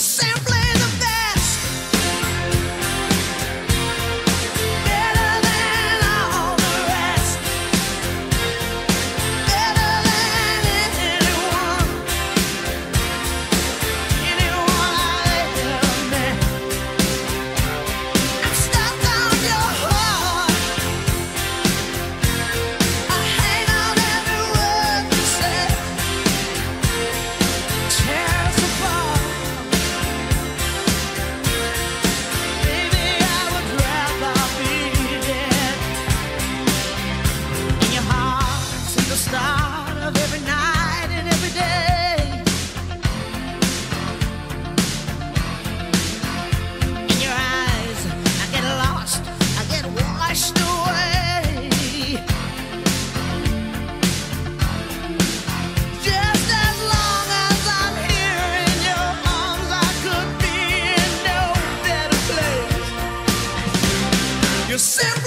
Sam. Simple.